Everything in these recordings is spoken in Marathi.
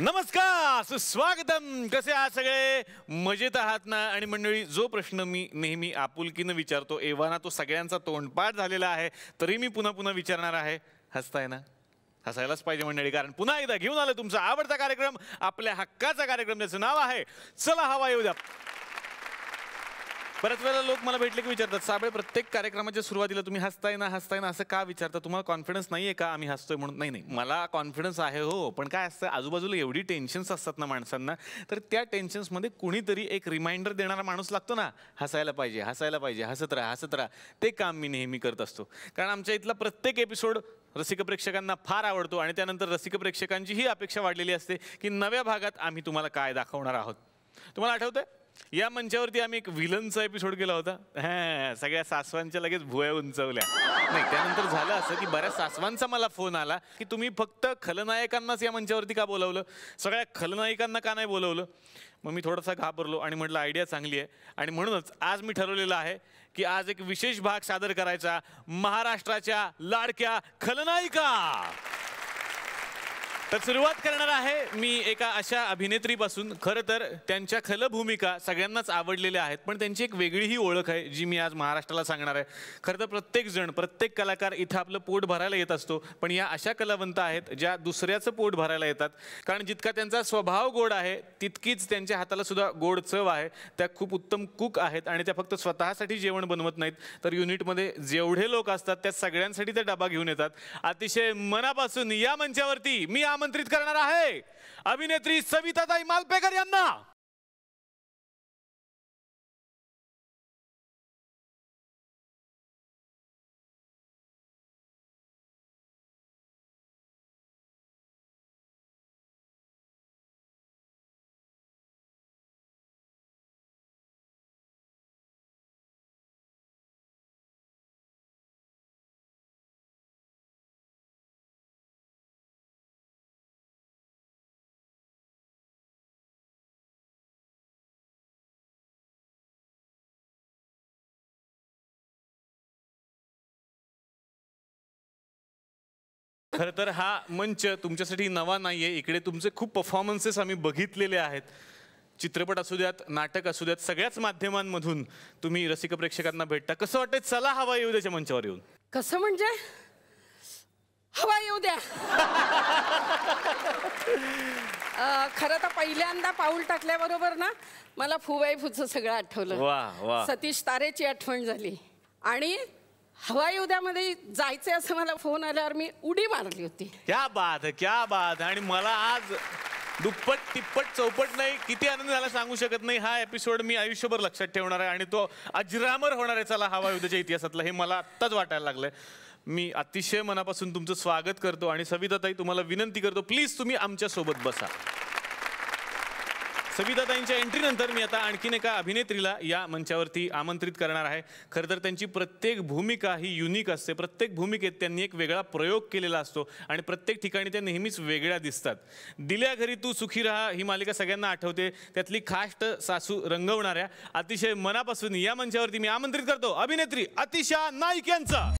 नमस्कार सुस्वागतम. कसे आहात सगळे? मजेत आहात ना? आणि मंडळी जो प्रश्न मी नेहमी आपुलकीनं विचारतो एव्हाना तो सगळ्यांचा तोंडपाठ झालेला आहे तरी मी पुन्हा पुन्हा विचारणार आहे हसताय ना? हसायलाच पाहिजे मंडळी कारण पुन्हा एकदा घेऊन आलं तुमचा आवडता कार्यक्रम आपल्या हक्काचा कार्यक्रम ज्याचं नाव आहे चला हवा येऊ द्या. बऱ्याच वेळेला लोक मला भेटले की विचारतात साबळे प्रत्येक कार्यक्रमाच्या सुरुवातीला तुम्ही हसताय ना हसताय ना असं का विचारता? तुम्हाला कॉन्फिडन्स नाही आहे का? आम्ही हसतोय म्हणून. नाही नाही मला कॉन्फिडन्स आहे हो पण काय असतं आजूबाजूला एवढी टेन्शन्स असतात ना माणसांना तर त्या टेन्शन्समध्ये कुणीतरी एक रिमाइंडर देणारा माणूस लागतो ना हसायला पाहिजे हसायला पाहिजे हसत राहा हसत राहा. ते काम मी नेहमी करत असतो. कारण आमच्या इथला प्रत्येक एपिसोड रसिक प्रेक्षकांना फार आवडतो आणि त्यानंतर रसिक प्रेक्षकांची ही अपेक्षा वाढलेली असते की नव्या भागात आम्ही तुम्हाला काय दाखवणार आहोत. तुम्हाला आठवतंय? या मंचावरती आम्ही एक विलनचा एपिसोड केला होता. हा सगळ्या सासवांच्या लगेच भुया उंचवल्या. नाही त्यानंतर झालं असं की बऱ्याच सासवांचा मला फोन आला की तुम्ही फक्त खलनायकांनाच या मंचावरती का बोलावलं? सगळ्या खलनायकांना का नाही बोलवलं? मग मी थोडासा घाबरलो आणि म्हटलं आयडिया चांगली आहे. आणि म्हणूनच आज मी ठरवलेलं आहे की आज एक विशेष भाग सादर करायचा महाराष्ट्राच्या लाडक्या खलनायिका. तर सुरुवात करणार आहे मी एका अशा अभिनेत्रीपासून. खरं तर त्यांच्या खल भूमिका सगळ्यांनाच आवडलेल्या आहेत पण त्यांची एक वेगळीही ओळख आहे जी मी आज महाराष्ट्राला सांगणार आहे. खरं तर प्रत्येक जण प्रत्येक कलाकार इथं आपलं पोट भरायला येत असतो पण या अशा कलावंत आहेत ज्या दुसऱ्याचं पोट भरायला येतात. कारण जितका त्यांचा स्वभाव गोड आहे तितकीच त्यांच्या हाताला सुद्धा गोड चव आहे. त्या खूप उत्तम कुक आहेत आणि त्या फक्त स्वतःसाठी जेवण बनवत नाहीत. तर युनिटमध्ये जेवढे लोक असतात त्या सगळ्यांसाठी त्या डबा घेऊन येतात. अतिशय मनापासून या मंचावरती मी आमंत्रित करणार आहे. अभिनेत्री सविताताई मालपेकर यांना. खरं तर हा मंच तुमच्यासाठी नवा नाहीये. इकडे तुमचे खूप परफॉर्मन्सेस आम्ही बघितलेले आहेत. चित्रपट असू द्यात नाटक असू द्यात सगळ्याच माध्यमांमधून तुम्ही रसिक प्रेक्षकांना भेटता. कसं वाटतंय? चला हवा येऊ द्याच्या मंचावर येऊन. कसं म्हणजे? हवा येऊ द्या. खरं तर पहिल्यांदा पाऊल टाकल्याबरोबर ना मला फुवाई फुचं सगळं आठवलं. वा वा. सतीश तारेची आठवण झाली. आणि हवाई उद्यामध्ये जायचे असं मला फोन आल्यावर मी उडी मारली होती. क्या बात है, क्या बात आणि मला आज दुप्पट तिप्पट चौपट नाही किती आनंद झाला सांगू शकत नाही. हा एपिसोड मी आयुष्यभर लक्षात ठेवणार आहे आणि तो अजरामर होणार आहे. चला हवा युद्धाच्या इतिहासातला हे मला आत्ताच वाटायला लागलंय. मी अतिशय मनापासून तुमचं स्वागत करतो आणि सविताताई तुम्हाला विनंती करतो प्लीज तुम्ही आमच्यासोबत बसा. सविताताईंच्या एंट्री नंतर मी आता आणखीन एका अभिनेत्रीला या मंचावरती आमंत्रित करणार आहे. खरं तर त्यांची प्रत्येक भूमिका ही युनिक असते. प्रत्येक भूमिकेत त्यांनी एक वेगळा प्रयोग केलेला असतो आणि प्रत्येक ठिकाणी त्या नेहमीच वेगळ्या दिसतात. दिल्या घरी तू सुखी राहा ही मालिका सगळ्यांना आठवते. त्यातली खाष्ट सासू रंगवणाऱ्या अतिशय मनापासून या मंचावरती मी आमंत्रित करतो. अभिनेत्री अतिशा नाईक यांचा!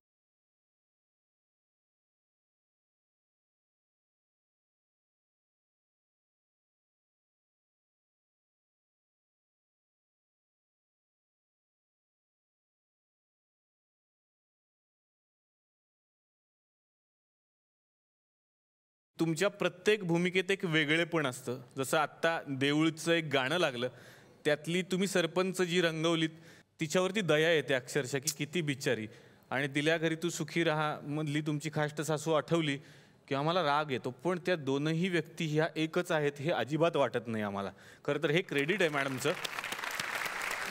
तुमच्या प्रत्येक भूमिकेत एक वेगळेपण असतं. जसं आत्ता देऊळचं एक गाणं लागलं त्यातली तुम्ही सरपंच जी रंगवलीत तिच्यावरती दया येते अक्षरशः की किती बिचारी. आणि दिल्या घरी तू सुखी राहा मधली तुमची खाष्ट सासू आठवली की आम्हाला राग येतो. पण त्या दोनही व्यक्ती ह्या एकच आहेत हे अजिबात वाटत नाही आम्हाला. खरं तर हे क्रेडिट आहे मॅडमचं.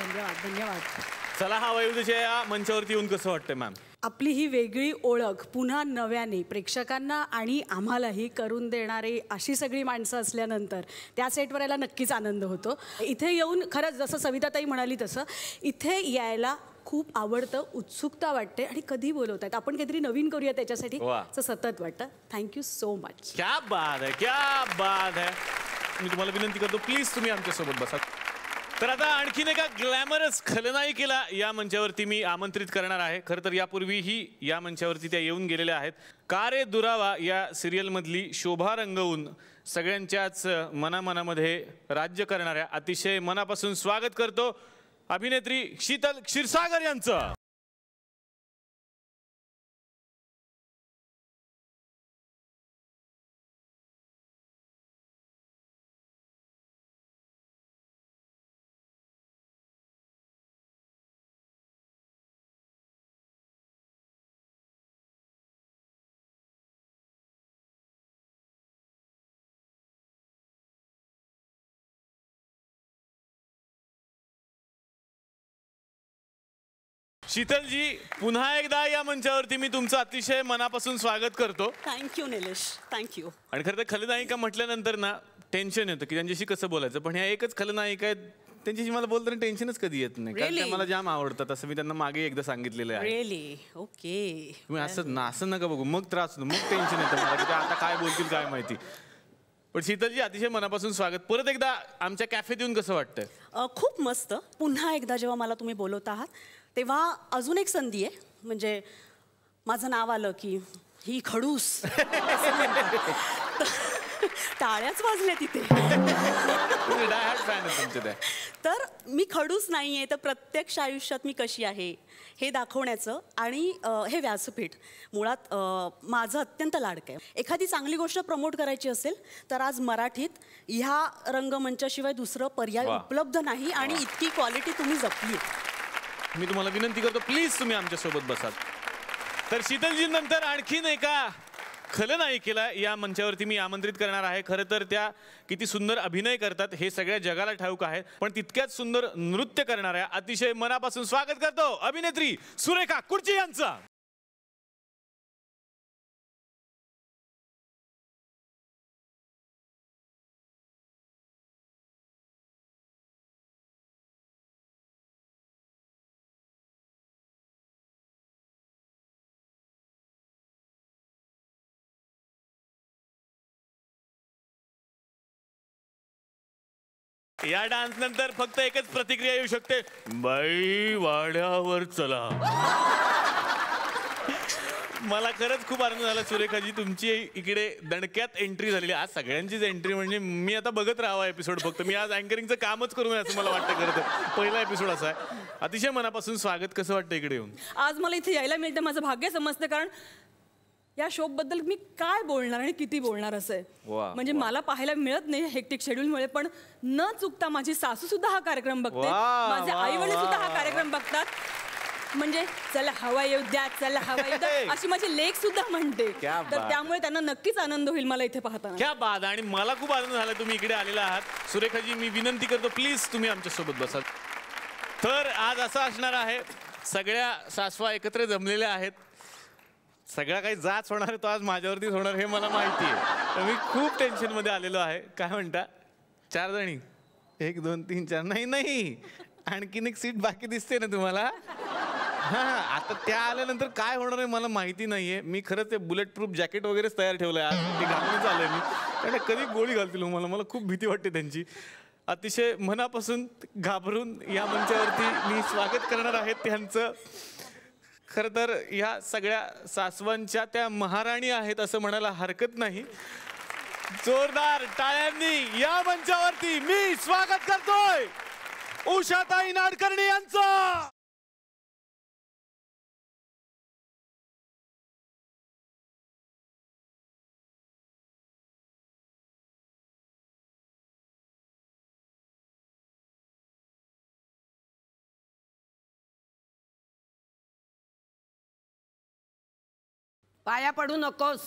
धन्यवाद धन्यवाद. चला हा वयोदेच्या या मंचावरती येऊन कसं वाटतंय मॅम? आपली ही वेगळी ओळख पुन्हा नव्याने प्रेक्षकांना आणि आम्हालाही करून देणारी अशी सगळी माणसं असल्यानंतर त्या सेटवर यायला नक्कीच आनंद होतो. इथे येऊन खरंच जसं सविताताई म्हणाली तसं इथे यायला खूप आवडतं उत्सुकता वाटते आणि कधी बोलवत आहेत आपण काहीतरी नवीन करूया त्याच्यासाठी. असं सतत वाटतं. थँक्यू सो मच क्या बात आहे क्या बात आहे मी तुम्हाला विनंती करतो प्लीज तुम्ही आमच्यासोबत बसा. तर आता आणखीन एका ग्लॅमरस खलनायिकेला या मंचावरती मी आमंत्रित करणार आहे. खरं तर यापूर्वीही या मंचावरती त्या येऊन गेलेल्या आहेत. कारे दुरावा या सिरियलमधली शोभा रंगवून सगळ्यांच्याच मनामनामध्ये राज्य करणाऱ्या अतिशय मनापासून स्वागत करतो अभिनेत्री शीतल क्षीरसागर यांचं. शीतलजी पुन्हा एकदा या मंचावरती मी तुमचं अतिशय मनापासून स्वागत करतो. थँक्यू निलेश थँक्यू आणि खरं तर खलनायिका म्हटल्यानंतर ना टेन्शन येतं की त्यांच्याशी कसं बोलायचं? पण ह्या एकच खलनायिका आहेत त्यांच्याशी मला बोलताना टेन्शनच कधी येत नाही. कारण त्या Really? मला जाम आवडतात असं मी त्यांना मागे एकदा सांगितलेलं आहे. रिअली ओके तुम्ही असं ना असं नका बघू मग त्रास होतो मग टेन्शन येतं मला की ते आता काय बोलतील काय माहिती. पण शीतलजी अतिशय मनापासून स्वागत. परत एकदा आमच्या कॅफेत येऊन कसं वाटतंय? खूप मस्त. पुन्हा एकदा जेव्हा मला तुम्ही बोलवत आहात तेव्हा अजून एक संधी आहे. म्हणजे माझं नाव आलं की ही खडूस. टाळ्याच वाजल्या तिथे. तर मी खडूस नाही आहे तर प्रत्यक्ष आयुष्यात मी कशी आहे हे दाखवण्याचं आणि हे व्यासपीठ मुळात माझं अत्यंत लाडकं आहे. एखादी चांगली गोष्ट प्रमोट करायची असेल तर आज मराठीत ह्या रंगमंचाशिवाय दुसरं पर्याय. उपलब्ध नाही आणि इतकी क्वालिटी तुम्ही जपली मी तुम्हाला विनंती करतो प्लीज तुम्ही आमच्यासोबत बसाल. तर शीतलजी नंतर आणखीन एका खलनायिकेला या मंचावरती मी आमंत्रित करणार आहे. खरं तर त्या किती सुंदर अभिनय करतात हे सगळ्या जगाला ठाऊक आहे. पण तितक्याच सुंदर नृत्य करणाऱ्या अतिशय मनापासून स्वागत करतो अभिनेत्री सुरेखा कुर्ची यांचा. या डान्स नंतर फक्त एकच प्रतिक्रिया येऊ शकते. बाई वाड्यावर चला. मला खरंच खूप आनंद झाला सुरेखाजी. तुमची इकडे दणक्यात एंट्री झालेली आज सगळ्यांचीच एंट्री म्हणजे मी आता बघत राहावा एपिसोड फक्त. मी आज अँकरिंगचं कामच करू नये असं मला वाटतं खरं तर. पहिला एपिसोड असा आहे. अतिशय मनापासून स्वागत. कसं वाटतं इकडे येऊन? आज मला इथे यायला मिळतं माझं भाग्य समजतं कारण या शो बद्दल मी काय बोलणार आणि किती बोलणार असं आहे म्हणजे. मला पाहायला मिळत नाही हेक्टिक शेड्यूलमुळे पण न चुकता माझी सासू सुद्धा हा कार्यक्रम बघते. माझे आई वडील सुद्धा हा. कार्यक्रम बघतात. म्हणजे चला हवा येऊ द्या चला हवा येऊ द्या. अशी माझी लेख सुद्धा म्हणते. तर. त्यामुळे त्यांना नक्कीच आनंद होईल मला इथे पाहताना. क्या बाद आणि मला खूप आनंद झाला तुम्ही इकडे आलेला आहात. सुरेखाजी मी विनंती करतो प्लीज तुम्ही आमच्यासोबत बसा. तर आज असं असणार आहे. सगळ्या सासवा एकत्र जमलेल्या आहेत. सगळा काही जाच होणार आहे तो आज माझ्यावरतीच होणार हे मला माहिती आहे. तर मी खूप टेन्शनमध्ये आलेलो आहे. काय म्हणता? चार जणी. एक दोन तीन चार. नाही नाही. आणखीन एक सीट बाकी दिसते ना तुम्हाला? हा आता त्या आल्यानंतर काय होणार आहे मला माहिती नाहीये. मी खरं ते बुलेट प्रूफ जॅकेट वगैरेच तयार ठेवलंय. आज ते घालूनच आहे मी. कारण कधी गोळी घालतील हो मला? मला खूप भीती वाटते त्यांची. अतिशय मनापासून घाबरून या मंचावरती मी स्वागत करणार आहे त्यांचं. खरं तर ह्या सगळ्या सासवांच्या त्या महाराणी आहेत असं म्हणायला हरकत नाही. जोरदार टाळ्यांनी या मंचावरती मी स्वागत करतोय. उषाताई नाडकर्णी यांचं! पाया पडू नकोस.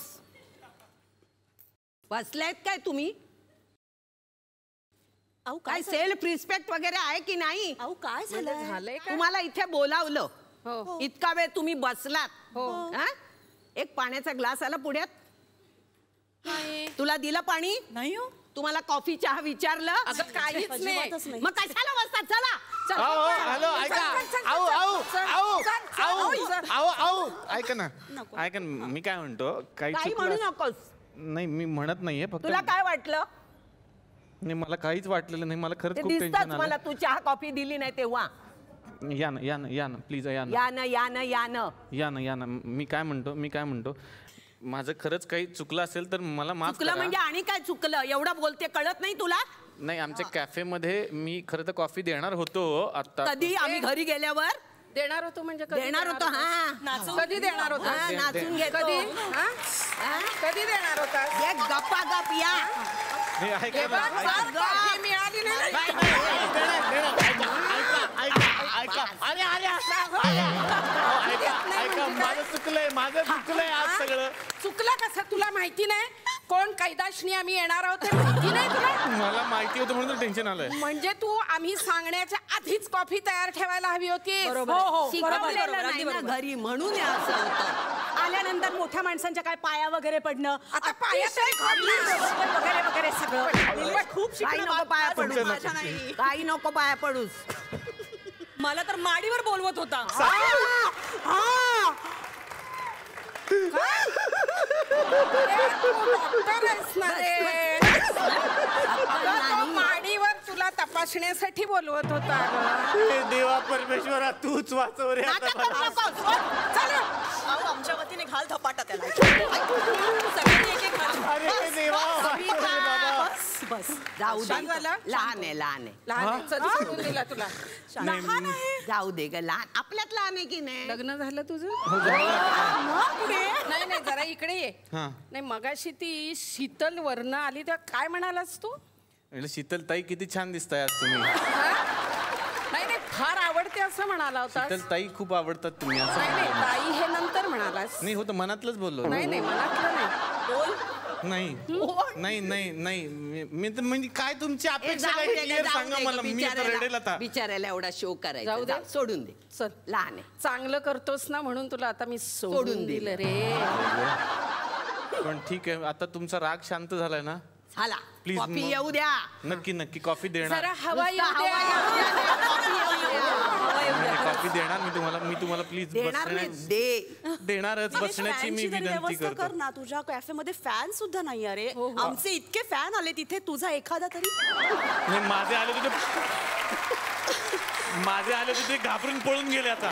बसलायत काय तुम्ही? अहो काय? सेल्फ रिस्पेक्ट वगैरे आहे की नाही? अहो काय झालं? झालंय तुम्हाला इथे बोलावलं. हो. इतका वेळ तुम्ही बसलात. हा? एक पाण्याचा ग्लास आला पुढ्यात. तुला दिलं पाणी? नाही हो. तुम्हाला कॉफी चहा विचारलं? अगं, काहीच नाही. अजिबातच नाही. मग कशाला बसतात चला. हॅलो ऐका. ऐका ना. ऐका ना मी काय म्हणतो काही काही चुकलं म्हणू अस- नकोस. नाही मी म्हणत नाहीये फक्त तुला काय वाटलं? नाही मला काहीच वाटलेलं नाही मला खरंच ते खूप दिसतच टेन्शन मला आलं तू चहा कॉफी दिली नाही तेव्हा. या ना या ना या ना प्लीज या ना. या न या न या न या ना या ना. मी काय म्हणतो मी काय म्हणतो माझं खरंच काही चुकलं असेल तर मला माफ चुकलं करा. म्हणजे आणि काय चुकलं? एवढं बोलते कळत नाही तुला? नाही आमच्या कॅफेमध्ये मी खरं तर कॉफी देणार होतो आता कधी आम्ही घरी गेल्यावर देणार होतो म्हणजे देणार होतो? हा कधी देणार होता हा, नाचून घेतो कधी हा? कधी देणार होता हे गप्पा गप या हे हे मिळाली नाही ना, अरे अरे ऐका ऐका माझं चुकलंय माझं चुकलंय आज सगळं. चुकलं कसं? तुला माहिती नाही? कोण कैदाशनी आम्ही येणार आहोत ते माहिती नाही तुला? मला माहिती होतं म्हणून टेन्शन आलंय. म्हणजे तू आम्ही सांगण्याच्या आधीच कॉफी तयार ठेवायला हवी होती. बरोबर. हो हो. शिकवलेलं बरोबर, नाही अगदी ना बरोबर. घरी म्हणून हे असं होतं. आल्यानंतर मोठ्या माणसांच्या काय पाया वगैरे पडणं? आता पाया तरी. वगैरे वगैरे सगळं. खूप काही नको पाया पडू. काही नको पाया पडूस. मला तर माडीवर बोलवत होता. माडीवर तुला तपासण्यासाठी बोलवत होता अगं. हे देवा परमेश्वरा तूच वाचव रे आता मला. चल आमच्या वतीने घाल धपाटा त्याला. सगळ्यांनी एक एक घाल. अरे देवा वाचव रे बाबा. बस. जाऊ दे झाला? लहान आहे लहान आहे. लहान आहे. चल, सोडून दिला तुला. लहान आहे? जाऊ दे ग लहान. आपल्यात लहान आहे की नाही? लग्न झालं तुझं? पुढे? नाही नाही जरा इकडे ये. हा. नाही मगाशी ती शीतल वर्ण आली तेव्हा काय म्हणालास तू? शीतल ताई किती छान दिसताय आज तुम्ही. हा? नाही नाही फार आवडते असं म्हणाला होता शीतल ताई खूप आवडतात तुम्ही असं नाही. ताई हे नंतर म्हणालास. नाही होतं मनातलंच बोललो. नाही नाही मनातलं नाही. नाही. नाही नाही नाही. मी- मी तर म्हणजे काय तुमची ए, अपेक्षा जाऊ काय दे ग, क्लिअर जाऊ सांगा दे ग, मला मी बिचाऱ्याला- रडेल आता. बिचाऱ्याला एवढा शो करायचा. जाऊ दे. जाऊ, सोडून दे. चल. लहान आहे. चांगलं करतोस ना म्हणून तुला आता मी सोडून सोडून दिलं दिलं. रे. पण ठीक आहे आता तुमचा राग शांत झालाय ना? झाला. Please, कॉफी मग- येऊ द्या. नक्की नक्की. कॉफी देणार. जरा हवा येऊ नुसता दे. हवा येऊ द्या, कॉफी येऊ द्या. नाही, कॉफी देणार मी तुम्हाला मी तुम्हाला प्लीज देणार नाही दे. देणारच बसण्याची मी विनंती व्यवस्था करतो. कर ना तुझ्या कॅफे मध्ये फॅन सुद्धा नाही अरे हो, आमचे इतके फॅन आले तिथे तुझा एखादा तरी नाही माझे आले तिथे माझे आले तिथे घाबरून पळून गेले आता.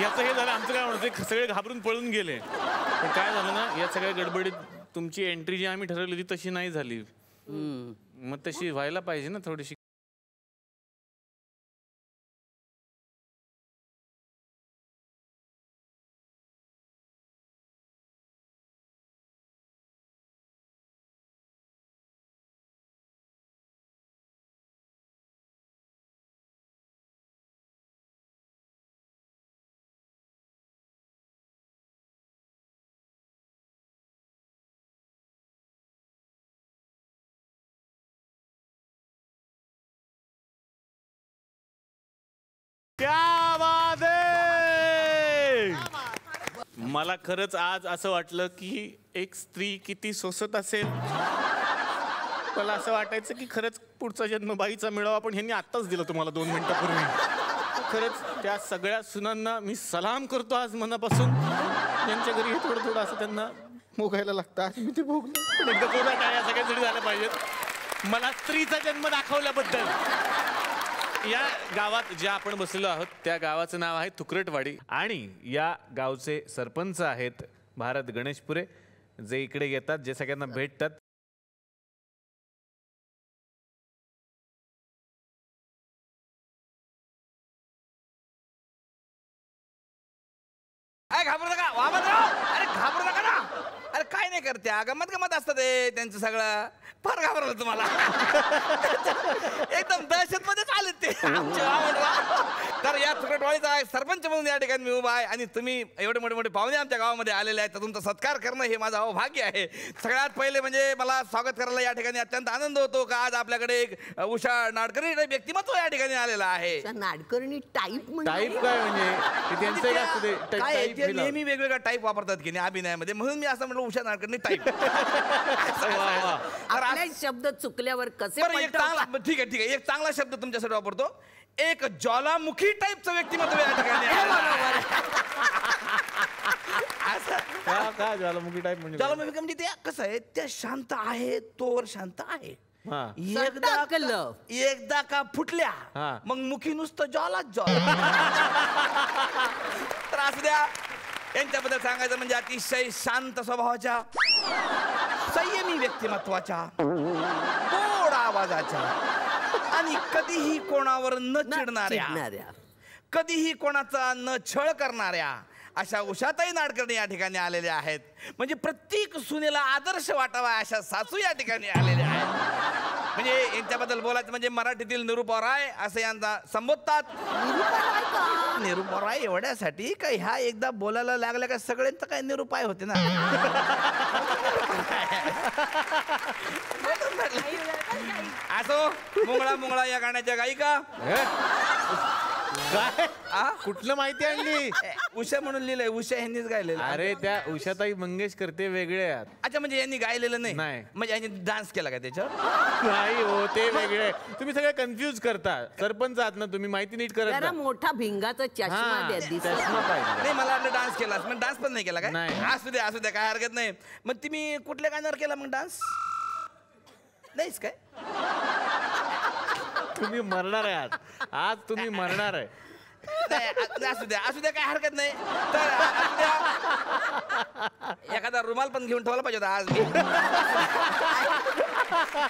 याचं हे झालं आमचं काय म्हणतो सगळे घाबरून पळून गेले. पण काय झालं ना या सगळ्या गडबडीत तुमची एंट्री जी आम्ही ठरवली होती तशी नाही झाली. मग तशी व्हायला पाहिजे ना थोडीशी मला खरंच आज असं वाटलं की एक स्त्री किती सोसत असेल. मला असं वाटायचं की खरंच पुढचा जन्म बाईचा मिळावा पण ह्यांनी आत्ताच दिलं तुम्हाला दोन मिनिटापूर्वी. खरंच त्या सगळ्या सुनांना मी सलाम करतो आज मनापासून. यांच्या घरी हे थोडं थोडं असं त्यांना भोगायला लागतं. आज मी ते भोगलं. एकदा जोरात टाळ्या सगळ्यांसाठी झाल्या पाहिजेत. मला स्त्रीचा जन्म दाखवल्याबद्दल. या गावात ज्या आपण बसलेलो आहोत त्या गावाचं नाव आहे तुकरटवाडी आणि या गावचे सरपंच आहेत भारत गणेशपुरे जे इकडे येतात जे सगळ्यांना भेटतात. करते गमत गमत असतं ते त्यांचं सगळं. फार घाबरलं तुम्हाला. एकदम दहशत मध्येच आले ते. तर या तुकडवाडीचा सरपंच म्हणून या ठिकाणी मी उभा आहे. आणि तुम्ही एवढे मोठे मोठे पाहुणे आमच्या गावामध्ये आलेले आहेत. तर तुमचा सत्कार करणं हे माझं अवभाग्य आहे. सगळ्यात पहिले म्हणजे मला स्वागत करायला या ठिकाणी अत्यंत आनंद होतो का? आज आपल्याकडे एक उषा नाडकरी टाईप व्यक्तिमत्व या ठिकाणी आलेला आहे. त्या नाडकर्णी टाईप म्हणजे? टाईप काय म्हणजे? काय हे लाव. नेहमी वेगवेगळा टाईप वापरतात की नाही अभिनयामध्ये. म्हणून मी असं म्हटलं उषा नाडकर्णी टाईप वा, वा. आपले शब्द चुकल्यावर कसे बरं एक? चांगला ठीक आहे ठीक आहे एक चांगला शब्द तुमच्यासाठी वापरतो एक ज्वालामुखी टाईपचं व्यक्तिमत्व या ठिकाणी आलेलं आहे. असं. का का ज्वालामुखी टाईप म्हणजे काय? ज्वालामुखी म्हणजे ते कसं आहे त्या शांत आहे तोवर शांत आहे हा. एकदा सटकलं. एकदा का फुटल्या. मग मुखी नुसतं ज्वालाच ज्वाला तर असू द्या यांच्याबद्दल सांगायचं म्हणजे अतिशय शांत स्वभावाच्या संयमी व्यक्तिमत्वाच्या गोड आवाजाच्या आणि कधीही कोणावर न चिडणाऱ्या. कधीही कोणाचा न छळ करणाऱ्या अशा उषाताई नाडकर्णी या ठिकाणी आलेल्या आहेत म्हणजे प्रत्येक सुनेला आदर्श वाटावा अशा सासू या ठिकाणी आलेल्या आहेत म्हणजे यांच्याबद्दल बोलायचं म्हणजे मराठीतील निरुपा राय असं यांना संबोधतात. निरुपा राय एवढ्यासाठी का ह्या एकदा बोलायला लागल्या का सगळ्यांचं काय निरुपाय होते ना? असो मुंगळा मुंगळा या गाण्याच्या गायिका. काय? आ? कुठलं माहिती आणली? ए, उषा म्हणून लिहिलंय उषा यांनीच गायलेलं. अरे त्या उषाताई मंगेशकर ते वेगळे आहेत. अच्छा म्हणजे यांनी गायलेलं नाही? नाही. म्हणजे यांनी डान्स केला का त्याच्यावर? नाही हो ते वेगळे. तुम्ही सगळे कन्फ्युज करता. सरपंच आहात ना तुम्ही माहिती नीट करत जरा जा. मोठा भिंगाचा चष्मा हा, द्या दिसत चष्मा पाहिजे. नाही मला वाटलं डान्स केला मग डान्स पण नाही केला काय? नाही. असू द्या असू द्या काय हरकत नाही. मग तुम्ही कुठल्या गाण्यावर केला मग डान्स नाहीच काय? तुम्ही मरणार आहे आज. आज तुम्ही मरणार आहे. नाही, आ- असू द्या असू द्या काय हरकत नाही. तर असू द्या. एखादा रुमाल पण घेऊन ठेवला पाहिजे होता आज मी.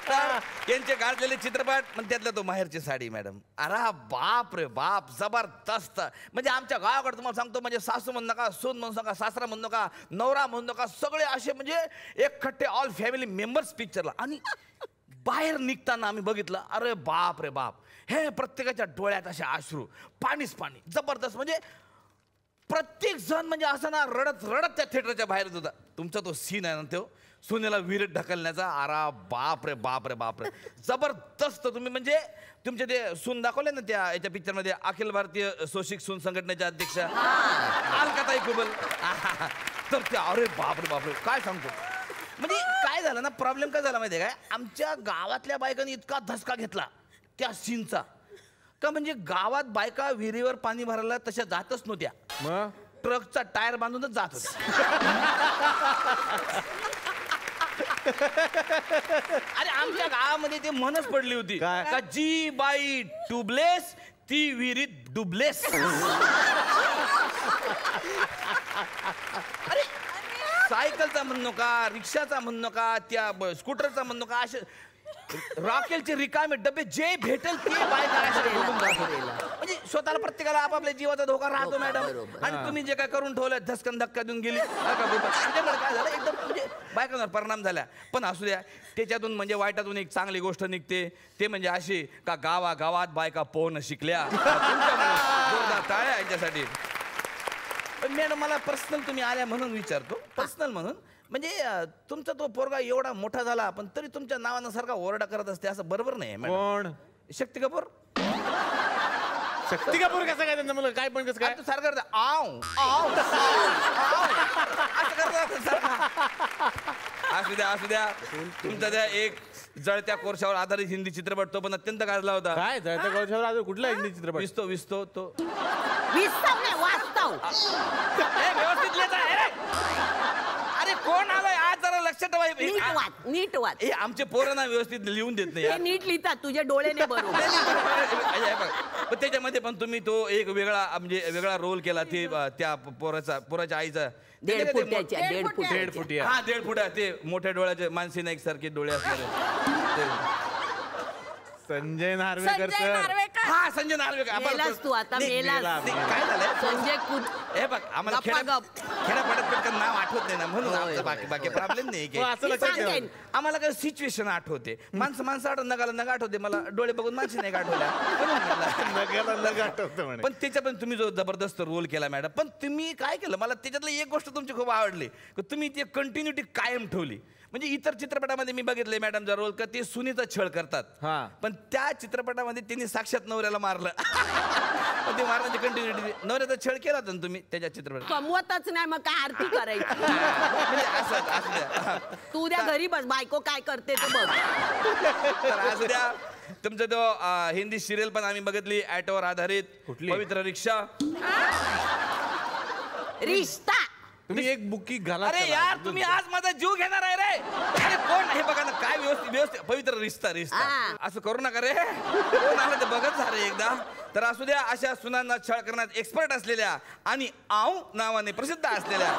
तर यांचे गाजलेले चित्रपट पण त्यातला तो माहेरची साडी मॅडम. अरे बाप रे बाप जबरदस्त. म्हणजे आमच्या गावाकडे तुम्हाला सांगतो म्हणजे सासू म्हणू नका सून म्हणू नका सासरा म्हणू नका नवरा म्हणू नका सगळे असे म्हणजे एक खट्टे ऑल फॅमिली मेंबर्स पिक्चरला आणि बाहेर निघताना आम्ही बघितलं अरे बाप रे बाप. हे प्रत्येकाच्या डोळ्यात असे अश्रू पाणीच पाणी जबरदस्त. म्हणजे प्रत्येक जण म्हणजे असं ना रडत रडत त्या थिएटरच्या बाहेर होता. तुमचा तो सीन आहे ना तो सुनेला विहिरीत ढकलण्याचा आरा बाप रे बाप रे बाप रे. जबरदस्त तुम्ही म्हणजे तुमचे ते सून दाखवले ना त्या याच्या पिक्चरमध्ये अखिल भारतीय सोशिक सून संघटनेच्या अध्यक्ष. अलकाताई कुबल. तर त्या अरे बाप रे बाप रे. काय सांगतो? म्हणजे काय झालं ना प्रॉब्लेम काय झाला माहितीये काय? आमच्या गावातल्या बायकांनी इतका धसका घेतला त्या सीनचा का म्हणजे गावात बायका विहिरीवर पाणी भरायला तशा जातच नव्हत्या. मग? ट्रकचा टायर बांधूनच जात होत्या. अरे आमच्या गावामध्ये ते म्हणच पडली होती. काय? का जी बाई ट्यूबलेस ती विहिरीत डुबलेस. सायकलचा म्हणू नका रिक्षाचा म्हणू नका त्या ब- स्कूटरचा म्हणू नका असे रॉकेलचे रिकामे डबे जे भेटेल ते बाय म्हणजे स्वतःला प्रत्येकाला आपापल्या जीवाचा धोका राहतो मॅडम. आणि तुम्ही जे काय करून ठेवलं धसकन धक्का देऊन गेली अलका बोबा. त्याच्यामुळे काय झालं एकदम म्हणजे बायकांवर परिणाम झाला. पण असू द्या त्याच्यातून म्हणजे वाईटातून एक चांगली गोष्ट निघते. ते म्हणजे अशी का गावा गावात बायका पोहणं शिकल्या. जोरदार टाळ्या यांच्यासाठी. पण मॅडम मला पर्सनल तुम्ही आल्या म्हणून विचारतो. पर्सनल म्हणून. म्हणजे तुमचा तो पोरगा एवढा मोठा झाला पण तरी तुमच्या नावानं सारखा ओरडा करत असते असं बरोबर नाही मॅडम. कोण? शक्ती कपूर. शक्ती कपूर कसं काय त्यांना मुलं काय पण कसं काय? तू सारखं करता आव. आव. असं करता. असू द्या असू द्या. तुमचा त्या एक जळत्या कोर्शावर आधारित हिंदी चित्रपट तो पण अत्यंत गाजला होता. काय जळत्या कवचावर आज कुठला हिंदी चित्रपट? विस्तो विस्तो तो. विस्तव नाही वास्तव व्यवस्थित लिहिता कोण आलाय आज जरा लक्ष ठेवा हे- नीट वाच नीट वाच हे आमचे पोरं ना व्यवस्थित लिहून देत नाही हे यार. नीट लिहितात तुझ्या डोळ्याने बरोबर नाही, नाही, हे बघ. पण त्याच्यामध्ये पण तुम्ही तो एक वेगळा म्हणजे वेगळा रोल केला ते अं, त्या पोराचा पोराच्या आईचा दीड ते- ते- फुट्याच्या दीड दीड फुट्या. दीड फुट्याच्या फुटी हा दीड फुटा ते मोठ्या डोळ्याचे मानसी नाईक सारखे डोळे असणारे ते. संजय नार्वेकर संजय सर. नार्वेकर. हा संजय नार्वेकर. आपण- मेलास तू आता नाही, मेलास. मेला. नाही, काय झालंय संजय कुद हे बघ आम्हाला गप्पा खेड्या गप. खेड्यापाड्यात पटकन नाव आठवत नाही ना म्हणून आमचं बाकी बाकी प्रॉब्लेम नाही हो, असं की लक्षात ठेवा. सांगेन. आम्हाला काय सिच्युएशन आठवते. माणसं माणसं आठवत नगाला नगा आठवते. मला डोळे बघून माणसं नाही आठवल्या? म्हणून. नगाला नग आठवतं म्हणे. पण त्याच्या पण तुम्ही जो जबरदस्त रोल केला मॅडम पण तुम्ही काय केलं? मला त्याच्यातली एक गोष्ट तुमची खूप आवडली. की तुम्ही ती कंटिन्युटी कायम ठेवली. म्हणजे इतर चित्रपटामध्ये मी बघितले मॅडमचा रोल का ते सुनीचा छळ करतात. हा. पण त्या चित्रपटामध्ये त्यांनी साक्षात नवऱ्याला मारलं. ते मारण्याची कंटिन्युटी नवऱ्याचा छळ केला होता तुम्ही त्याच्या चित्रपटात. कमवतच नाही मग काय आरती करायची? म्हणजे असं असू द्या. तू उद्या घरी बस बायको काय करते ते बघ. तुमचं तो हिंदी सिरियल पण आम्ही बघितली ॲटोवर आधारित कुठली? पवित्र रिक्षा. रिश्ता. तुम्ही एक बुकी घाला अरे. यार तुम्ही आज माझा जीव घेणार आहे रे. अरे कोण हे बघा ना काय व्यवस्थित व्यवस्थित पवित्र रिश्ता रिश्ता. असं करू नका रे. कोण आलं ते बघत रे एकदा. तर असू द्या अशा सुनांना छळ करण्यात एक्सपर्ट असलेल्या आणि आऊ नावाने प्रसिद्ध असलेल्या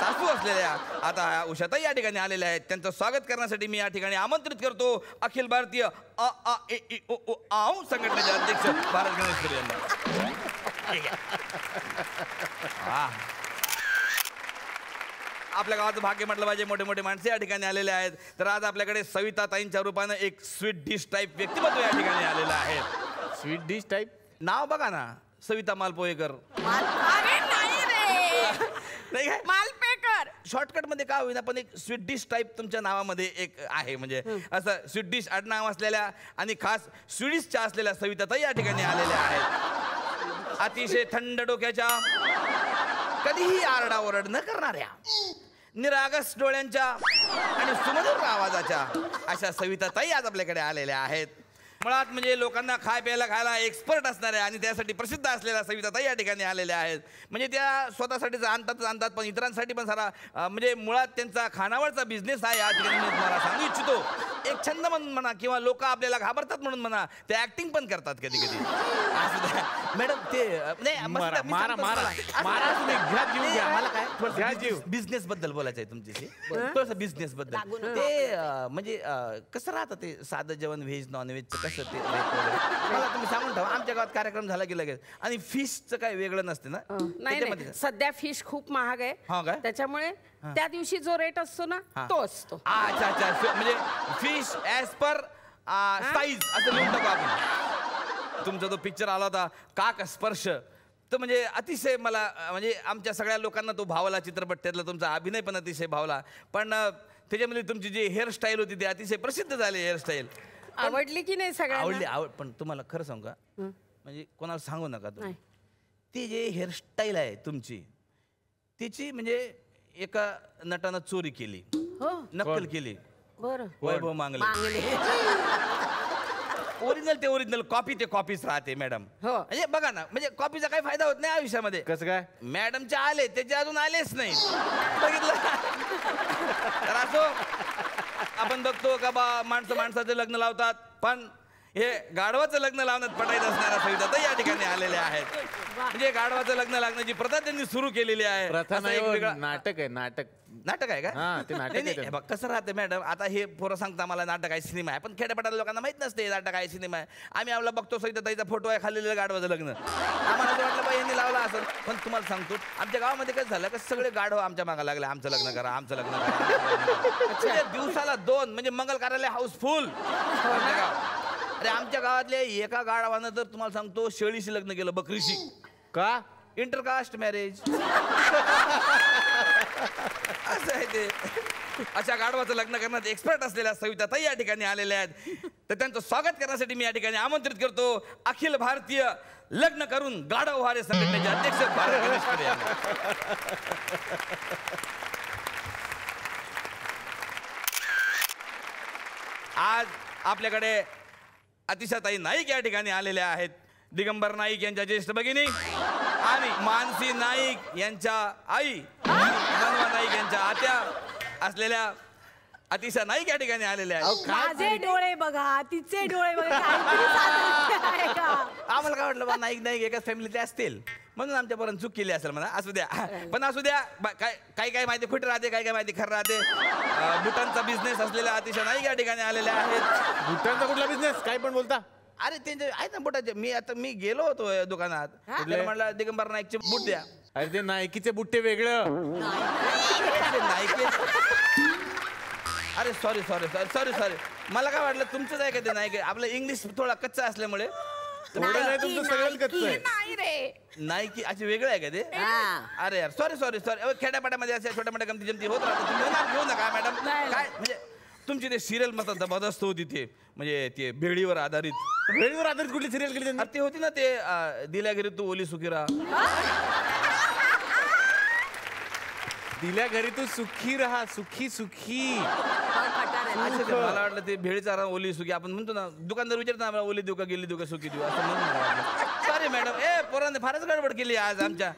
सासू असलेल्या आता ह्या उषाताई या ठिकाणी आलेल्या आहेत. त्यांचं स्वागत करण्यासाठी मी या ठिकाणी आमंत्रित करतो. अखिल भारतीय अ आ ए आऊ संघटनेचे अध्यक्ष भारत गणेश यांना. ठीक आहे. वा. आपल्या गावाचं भाग्य म्हटलं पाहिजे. मोठे मोठे माणसे या ठिकाणी आलेले आहेत. तर आज आपल्याकडे सविता ताईंच्या रूपानं एक स्वीट डिश टाईप व्यक्तिमत्व या ठिकाणी आलेलं आहे. स्वीट डिश टाईप नाव बघा ना. सविता मालपोहेकर नाही रे. नाही काय? मालपेकर. शॉर्टकटमध्ये काय होईना पण एक स्वीट डिश टाईप तुमच्या नावामध्ये एक आहे. म्हणजे असं स्वीट डिश आडनाव असलेल्या आणि खास स्वीडिशच्या असलेल्या सविता ताई या ठिकाणी आलेल्या आहेत. अतिशय थंड डोक्याच्या कधीही आरडाओरड न करणाऱ्या. निरागस डोळ्यांच्या आणि सुमधुर आवाजाच्या अशा सविताताई आज आपल्याकडे आलेल्या आहेत. मुळात म्हणजे लोकांना खाय प्यायला खायला एक्सपर्ट असणाऱ्या आणि त्यासाठी प्रसिद्ध असलेल्या सविता ताई या ठिकाणी आलेल्या आहेत. म्हणजे त्या स्वतःसाठीच आणतातच आणतात पण इतरांसाठी पण सारा म्हणजे मुळात त्यांचा खानावळचा बिझनेस आहे या ठिकाणी मी तुम्हाला सांगू इच्छितो. एक छंद म्हणून म्हणा किंवा लोक आपल्याला घाबरतात म्हणून म्हणा ते ऍक्टिंग पण करतात कधी कधी मॅडम ते नाही मस्त- मारा मी मारा सांगतो मारा. तुम्हाला. मारा असू दे, घ्या जीव घ्या. मला काय? घ्या जीव बिझनेस बद्दल बोलायचं आहे तुमच्याशी. थोडस बिझनेस बद्दल. ते म्हणजे कसं राहतं ते साधं जेवण व्हेज नॉन व्हेजचं कसं ते? मला तुम्ही सांगून ठेवा आमच्या गावात कार्यक्रम झाला की लगेच. आणि फिशचं काय वेगळं नसते ना? नाही त्याच्यामध्ये नाही सध्या फिश खूप महाग हा आहे काय? त्याच्यामुळे त्या दिवशी जो रेट असतो ना हा. तो असतो. अच्छा अच्छा. फि- म्हणजे फिश ॲज पर साईज असं टाकू आपण. तुमचा जो पिक्चर आला होता काक स्पर्श तर म्हणजे अतिशय मला अं, म्हणजे आमच्या सगळ्या लोकांना तो भावला चित्रपट त्यातला तुमचा अभिनय पण अतिशय भावला. पण अं, त्याच्यामध्ये तुमची जी हेअरस्टाईल होती ती अतिशय प्रसिद्ध झाली हेअरस्टाईल आवडली की नाही आवडली सगळ्यांना आवड पण तुम्हाला खरं सांगू का? म्हणजे कोणाला सांगू नका तुम्ही. नाही. ती जे हेअरस्टाईल आहे तुमची तिची म्हणजे एका नटानं चोरी केली. हो. नक्कल केली. बरं. वैभव मांगले. ओरिजिनल ते ओरिजिनल कॉपी ते कॉपीच राहते मॅडम हो. म्हणजे बघा ना म्हणजे कॉपीचा काही फायदा होत नाही आयुष्यामध्ये. कसं काय? मॅडमच्या आले त्याचे अजून आलेच नाही बघितलं? तर असो आपण बघतो का बा माणसं माणसाचे लग्न लावतात पण हे गाढवाचं लग्न लावण्यात पटायचं असणाऱ्या सविता तर या ठिकाणी आलेल्या आहेत. म्हणजे गाढवाचं लग्न लागण्याची प्रथा त्यांनी सुरू केलेली आहे. प्रथा असं नाही एक हो, वेगळा- नाटक आहे नाटक. नाटक आहे का? हा, ते नाटक नाही, आहे नाही, हे बघ, कसं राहतं मॅडम आता हे पोरं सांगता मला नाटक आहे सिनेमा आहे पण खेड्यापाड्याला लोकांना माहीत नसते नाटक आहे सिनेमा आहे. आम्ही आपला बघतो सहित ताईचा फोटो आहे खाल्लेलं गाढवाचं लग्न. आम्हाला वाटलं बाई यांनी लावला असेल पण तुम्हाला सांगतो आमच्या गावामध्ये कसं झालं का सगळे गाढव आमच्या मागा लागले आमचं लग्न करा आमचं लग्न करा. आमचं लग्न करा. म्हणजे दिवसाला दोन म्हणजे मंगल कार्यालय हाऊसफुल. अरे आमच्या गावातल्या एका गाढवानं तर तुम्हाला सांगतो शेळीशी लग्न केलं बकरीशी. का? इंटरकास्ट मॅरेज असं आहे ते. अशा गाढवाचं लग्न करण्यात एक्सपर्ट असलेल्या सविता ताई या ठिकाणी आलेल्या आहेत. तर त्यांचं स्वागत करण्यासाठी मी या ठिकाणी आमंत्रित करतो. अखिल भारतीय लग्न करून गाढव व्हारे संघटनेचे अध्यक्ष आज आपल्याकडे अतिशाताई नाईक या ठिकाणी आलेल्या आहेत. दिगंबर नाईक यांच्या ज्येष्ठ भगिनी आणि मानसी नाईक यांच्या आई मनवा नाईक यांच्या आत्या असलेल्या अतिशा नाईक या ठिकाणी आलेल्या आहेत. माझे डोळे बघा तिचे डोळे बघा? आम्हाला काय वाटलं बा नाईक नाईक एकाच फॅमिलीतले असतील? म्हणून आमच्यापर्यंत चूक केली असेल म्हणा. असू द्या. पण असू द्या काय काही काही माहिती खोटी राहते काही काही माहिती खरं राहते. बुटांचा बिझनेस असलेल्या अतिशय नाईक या ठिकाणी आलेल्या आहेत. बुटांचा कुठला बिझनेस काय पण बोलता. अरे त्यांचे आहेत ना बुटाचे मी आता मी गेलो होतो या दुकानात. त्याला म्हणलं दिगंबर नाईकचे बूट द्या. अरे ते नायकीचे बुट्टे वेगळं. अरे नाईके? अरे sorry sorry sorry sorry sorry मला काय वाटलं तुमचंच आहे का ते नाईक? आपलं इंग्लिश थोडा कच्चा असल्यामुळे. थोडं नाही तुमचं कच्चं आहे. नाही रे. नाईकी असे वेगळे आहे का ते? अरे यार सॉरी सॉरी सॉरी खेड्यापाड्यामध्ये अशा छोट्या मोठ्या गमती जमती होत राहतात. तुम्ही घेऊन- घेऊ नका मॅडम काय म्हणजे तुमची ते सिरियल मस्त जबरदस्त होती ते. म्हणजे ते भेडीवर आधारित. वेळेवर आधारित कुठली सिरियल केली त्यांनी? अरे ते होती ना ते अं, दिल्या घरी तू ओली सुकिरा दिल्या घरी तू सुखी राहा सुखी सुखी. अच्छा मला वाटलं ते भेळीचा राव ओली सुकी आपण म्हणतो ना दुकानदार विचारतो ना आम्हाला ओली देऊ का गेली देऊ का सुकी देऊ? असं म्हणून सॉरी मॅडम ए पोरांनी फारच गडबड केली आज आमच्या.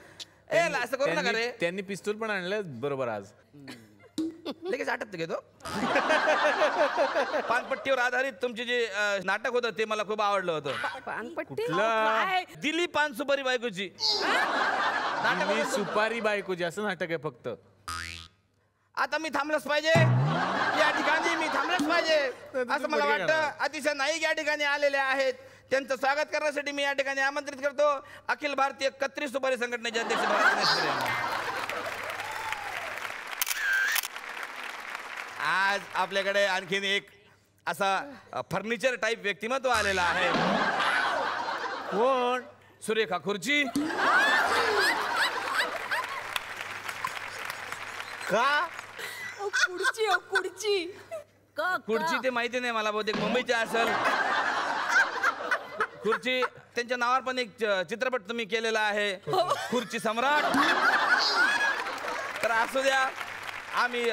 ए असं करू नका रे. त्यांनी- त्यांनी पिस्तूल पण आणलं बरोबर आज. लगेच आटत घेतो पानपट्टीवर आधारित तुमचे जे अं, नाटक होतं ते मला खूप आवडलं होतं. पानपट्टी? कुठलं? दिली पान सुपारी बायकोची. नाटक मी होतं. सुपारी बायकोची असं नाटक आहे फक्त. आता मी थांबलंच पाहिजे. या ठिकाणी मी थांबलंच पाहिजे. असं मला वाटतं अतिशय नाईक या ठिकाणी आलेले आहेत. त्यांचं स्वागत करण्यासाठी मी या ठिकाणी आमंत्रित करतो. अखिल भारतीय कत्री सुपारी संघटनेचे अध्यक्ष. आज आपल्याकडे आणखीन एक असा फर्निचर टाईप व्यक्तिमत्व आलेला आहे. कोण? सुरेखा खुर्ची. का? खुर्ची हो खुर्ची. खुर्ची ते माहिती नाही मला बहुतेक मुंबईची असेल. खुर्ची त्यांच्या नावावर पण एक च- चित्रपट तुम्ही केलेला आहे. खुर्ची सम्राट. तर असू द्या आम्ही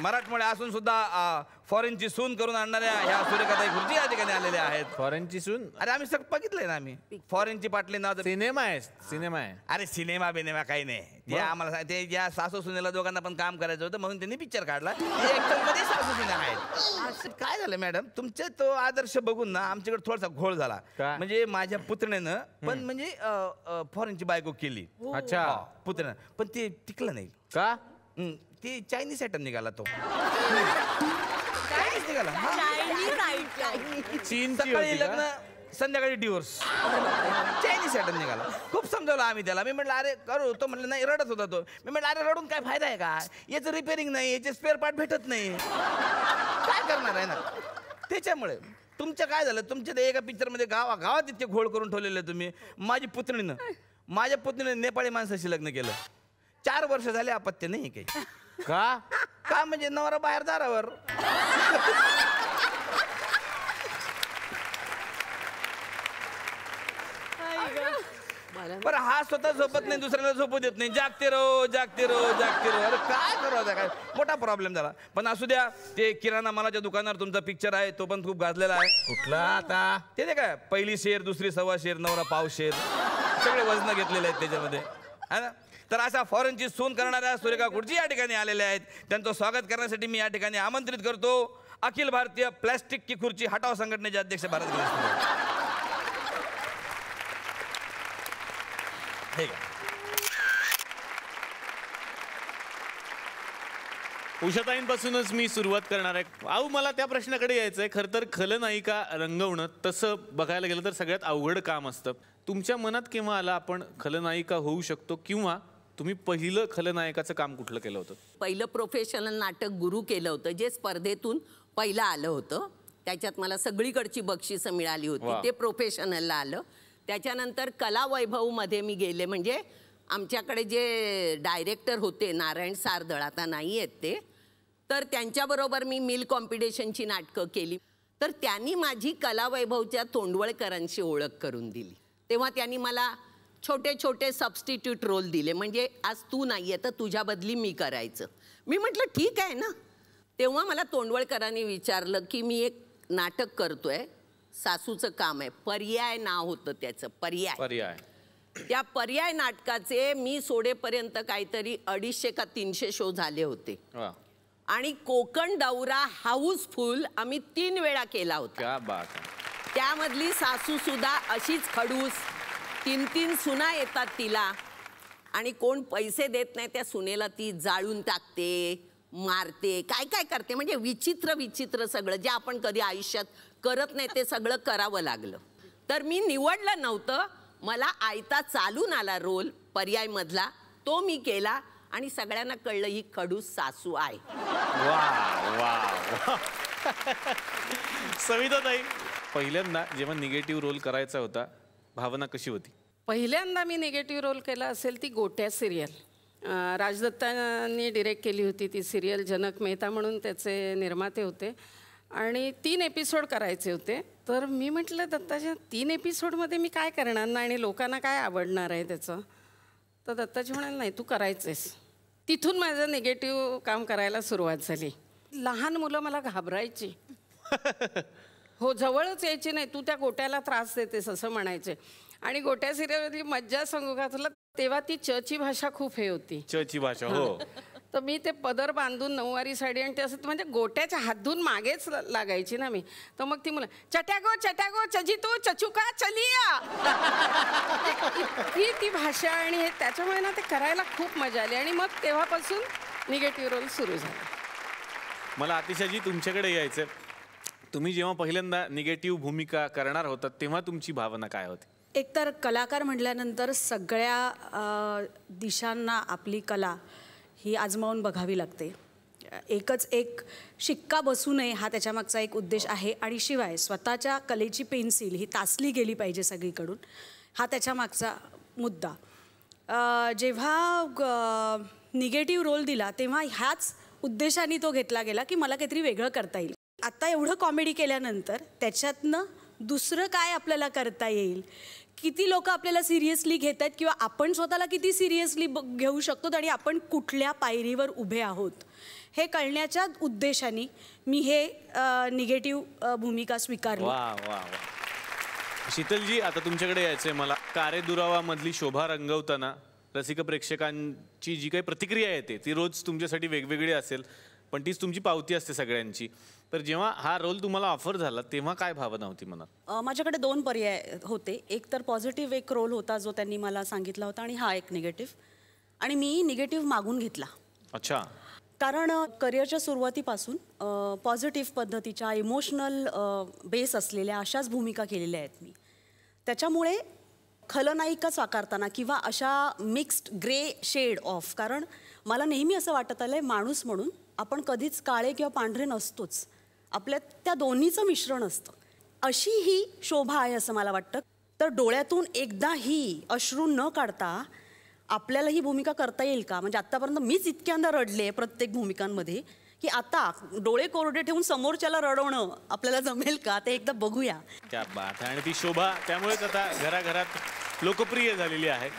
मराठमोळे असून सुद्धा फॉरेनची सून करून आणणाऱ्या ह्या सूर्यकथाई खुर्ची या ठिकाणी आलेल्या आहेत. फॉरेनची सून? अरे आम्ही सगळं बघितलंय ना आम्ही. फॉरेनची पाटली नाव सिनेमा आहे सिनेमा आहे. अरे सिनेमा बिनेमा काही नाही. ते आम्हाला ते ज्या सासू सुनेला दोघांना पण काम करायचं होतं म्हणून त्यांनी पिक्चर काढला. मध्ये सासू सुने आहेत. काय झालं मॅडम तुमचे तो आदर्श बघून ना आमच्याकडे थोडासा घोळ झाला? म्हणजे माझ्या पुतण्यानं पण म्हणजे फॉरेनची बायको केली. अच्छा. हा, पुतण्यानं. पण ते टिकलं नाही. का? ते चायनीज आयटम निघाला तो. चायनीज निघाला. हा. चीनची सकाळी होती का? लग्न संध्याकाळी डिवोर्स चायनीज आयटम निघाला. खूप समजावलं आम्ही त्याला. मी म्हटलं अरे करू. तो म्हटलं नाही रडत होता तो. मी म्हटलं अरे रडून काय फायदा आहे का? याचं रिपेअरिंग नाही याचे स्पेअर पार्ट भेटत नाही. काय करणार आहे ना? त्याच्यामुळे तुमचं काय झालं? तुमच्या त्या एका पिक्चरमध्ये गावा गावात इतके घोळ करून ठेवलेले तुम्ही. माझी पुतणीनं माझ्या पुतणीनं नेपाळी माणसाशी लग्न केलं. चार वर्ष झाले अपत्य नाही काही. का? का म्हणजे नवरा बाहेर दारावर? बरं हा स्वतः झोपत नाही दुसऱ्याला झोपू देत नाही. जागते रो जागते रो जागते रो. अरे काय करू आता काय? मोठा प्रॉब्लेम झाला. पण असू द्या ते किराणा मालाच्या दुकानावर तुमचा पिक्चर आहे तो पण खूप गाजलेला आहे. कुठला आता? ते नाही काय पहिली शेर दुसरी सव्वा शेर नवरा पाव शेर. सगळे वजन घेतलेले आहेत त्याच्यामध्ये. है ना? तर अशा फॉरेनची सून करणाऱ्या सूर्यका खुर्ची या ठिकाणी आलेल्या आहेत. त्यांचं स्वागत करण्यासाठी मी या ठिकाणी आमंत्रित करतो. अखिल भारतीय प्लॅस्टिक की खुर्ची हटाव संघटनेचे अध्यक्ष भारत उषाताईंपासूनच मी सुरुवात करणार आहे. अहो मला त्या प्रश्नाकडे यायचं आहे खरं तर खलनायिका रंगवणं? तसं बघायला गेलं तर सगळ्यात अवघड काम असतं. तुमच्या मनात केव्हा आला आपण खलनायिका होऊ शकतो? किंवा तुम्ही पहिलं खलनायकाचं काम कुठलं केलं होतं? पहिलं प्रोफेशनल नाटक गुरु केलं होतं जे स्पर्धेतून पहिलं आलं होतं. त्याच्यात मला सगळीकडची बक्षिसं मिळाली होती. ते प्रोफेशनलला आलं. त्याच्यानंतर कला वैभवमध्ये मी गेले म्हणजे आमच्याकडे जे डायरेक्टर होते नारायण सारदळ आता नाही आहेत ते तर त्यांच्याबरोबर मी मिल कॉम्पिटिशनची नाटकं केली. तर त्यांनी माझी कला वैभवच्या तोंडवळकरांशी ओळख करून दिली. तेव्हा त्यांनी मला छोटे छोटे सबस्टिट्यूट रोल दिले. म्हणजे आज तू नाही आहे तर तुझ्या बदली मी करायचं. मी म्हटलं ठीक आहे ना. तेव्हा मला तोंडवळकरांनी विचारलं की मी एक नाटक करतोय. सासूचं काम आहे. पर्याय नाव होतं त्याचं. पर्याय. पर्याय. त्या पर्याय नाटकाचे मी सोडेपर्यंत काहीतरी अडीचशे का तीनशे शो झाले होते. आणि कोकण दौरा हाऊसफुल आम्ही तीन वेळा केला होता. आहे. त्यामधली सासू सुद्धा अशीच खडूस तीन तीन सुना येतात तिला. आणि कोण पैसे देत नाही त्या सुनेला ती जाळून टाकते मारते काय काय करते म्हणजे विचित्र विचित्र सगळं जे आपण कधी आयुष्यात करत नाही ते सगळं करावं लागलं. तर मी निवडलं नव्हतं मला आयता चालून आला रोल पर्यायमधला तो मी केला आणि सगळ्यांना कळलं ही खडूस सासू आहे. वा वा पहिल्यांदा जेव्हा निगेटिव्ह रोल करायचा होता भावना कशी होती? पहिल्यांदा मी निगेटिव्ह रोल केला असेल ती गोट्या सिरियल राजदत्तांनी डिरेक्ट केली होती ती सिरियल जनक मेहता म्हणून त्याचे निर्माते होते. आणि तीन एपिसोड करायचे होते. तर मी म्हटलं दत्ताच्या तीन एपिसोडमध्ये मी काय करणार ना आणि लोकांना काय आवडणार आहे त्याचं? तर दत्ताजी म्हणाले नाही तू करायचंस. तिथून माझं निगेटिव्ह काम करायला सुरुवात झाली. लहान मुलं मला घाबरायची. हो जवळच यायची नाही. तू त्या गोट्याला त्रास देतेस असं म्हणायचे. आणि गोट्या सिरियलमधली मज्जा सांगू का तुला? तेव्हा ती चची भाषा खूप हे होती. च ची भाषा हो. तर मी ते पदर बांधून नऊवारी साडी आणि ते असं म्हणजे गोट्याच्या हातून मागेच लागायची ना मी. तर मग ती मुलं चट्यागो चट्यागो चजी तू चचुका चलिया इतकी ती भाषा आणि हे त्याच्यामुळे ना ते करायला खूप मजा आली. आणि मग तेव्हापासून निगेटिव्ह रोल सुरू झाला. मला अतिशयजी तुमच्याकडे यायचं तुम्ही जेव्हा पहिल्यांदा निगेटिव्ह भूमिका करणार होता तेव्हा तुमची भावना काय होती? एकतर कलाकार म्हटल्यानंतर सगळ्या दिशांना आपली कला ही आजमावून बघावी लागते. एकच एक शिक्का बसू नये हा त्याच्यामागचा एक उद्देश आहे. आणि शिवाय स्वतःच्या कलेची पेन्सिल ही तासली गेली पाहिजे सगळीकडून हा त्याच्यामागचा मुद्दा. जेव्हा निगेटिव्ह रोल दिला तेव्हा ह्याच उद्देशाने तो घेतला गेला की मला काहीतरी वेगळं करता येईल. आता एवढं कॉमेडी केल्यानंतर त्याच्यातनं दुसरं काय आपल्याला करता येईल? किती लोक आपल्याला सिरियसली घेत आहेत किंवा आपण स्वतःला किती सिरियसली घेऊ शकतो आणि आपण कुठल्या पायरीवर उभे आहोत? हे कळण्याच्या उद्देशाने मी हे निगेटिव्ह भूमिका स्वीकारली. वा वा वा. शीतलजी आता तुमच्याकडे यायचंय मला. कारे दुरावामधली शोभा रंगवताना रसिक प्रेक्षकांची जी काही प्रतिक्रिया येते ती रोज तुमच्यासाठी वेगवेगळी असेल पण तीच तुमची पावती असते सगळ्यांची. तर जेव्हा हा रोल तुम्हाला ऑफर झाला तेव्हा काय भावना होती मनात? माझ्याकडे दोन पर्याय होते. एक तर पॉझिटिव्ह एक रोल होता जो त्यांनी मला सांगितला होता आणि हा एक निगेटिव्ह आणि मी निगेटिव्ह मागून घेतला. अच्छा. कारण करिअरच्या सुरुवातीपासून पॉझिटिव्ह पद्धतीच्या इमोशनल बेस असलेल्या अशाच भूमिका केलेल्या आहेत मी. त्याच्यामुळे खलनायिका साकारताना किंवा अशा मिक्स्ड ग्रे शेड ऑफ कारण मला नेहमी असं वाटत आलं आहे माणूस म्हणून आपण कधीच काळे किंवा पांढरे नसतोच. आपल्यात त्या दोन्हीचं मिश्रण असतं. अशी ही शोभा आहे असं मला वाटतं. तर डोळ्यातून एकदाही अश्रू न काढता आपल्याला ही भूमिका करता येईल का? म्हणजे आत्तापर्यंत मीच इतक्यांदा रडले प्रत्येक भूमिकांमध्ये की आता डोळे कोरडे ठेवून समोरच्याला रडवणं आपल्याला जमेल का? ते एकदा बघूया. त्या बात. आणि ती शोभा त्यामुळेच आता घराघरात लोकप्रिय झालेली आहे.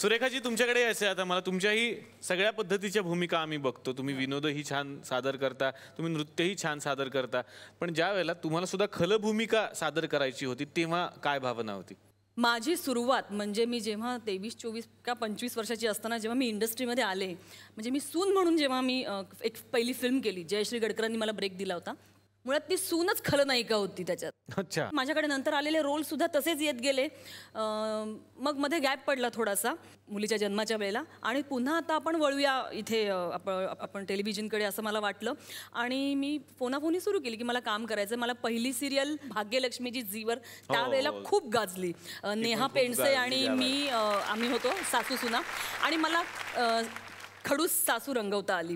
सुरेखाजी तुमच्याकडे यायचं आता. मला तुमच्याही सगळ्या पद्धतीच्या भूमिका आम्ही बघतो. तुम्ही विनोदही छान सादर करता. तुम्ही नृत्यही छान सादर करता. पण ज्या वेळेला तुम्हाला सुद्धा खल भूमिका सादर करायची होती तेव्हा काय भावना होती? माझी सुरुवात म्हणजे मी जेव्हा तेवीस चोवीस का पंचवीस वर्षाची असताना जेव्हा मी इंडस्ट्रीमध्ये आले म्हणजे मी सून म्हणून जेव्हा मी एक पहिली फिल्म केली जयश्री गडकरांनी मला ब्रेक दिला होता. मुळात ती सूनच खलनायिका होती त्याच्यात? अच्छा. माझ्याकडे नंतर आलेले रोल सुद्धा तसेच येत गेले. मग मध्ये गॅप पडला थोडासा मुलीच्या जन्माच्या वेळेला. आणि पुन्हा आता आपण वळूया इथे आपण आपण टेलिव्हिजनकडे असं मला वाटलं. आणि मी फोनाफोनी सुरू केली की मला काम करायचं मला पहिली सिरियल भाग्यलक्ष्मीची जीवर त्यावेळेला खूप गाजली. नेहा पेंडसे आणि. मी आम्ही होतो सासू सुना आणि मला खडूस सासू रंगवता आली.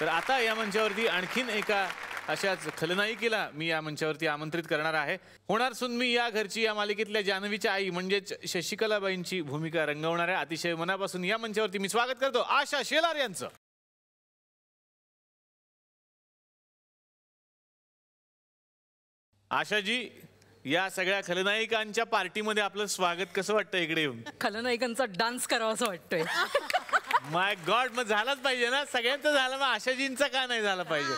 तर आता या मंचावरती आणखीन एका अशाच खलनायिकेला मी या मंचावरती आमंत्रित करणार आहे. होणार सुन मी या घरची या मालिकेतल्या जान्हवीच्या आई म्हणजेच शशिकलाबाईंची भूमिका रंगवणार आहे. अतिशय मनापासून या मंचावरती मी स्वागत करतो. आशा शेलार यांचं. आशाजी या सगळ्या खलनायिकांच्या पार्टीमध्ये आपलं स्वागत कसं वाटतं इकडे येऊन? खलनायिकांचा डान्स करावा असं वाटतंय. माय गॉड मग झालाच पाहिजे ना? सगळ्यांचं झालं मग आशाजींचा का नाही झाला पाहिजे?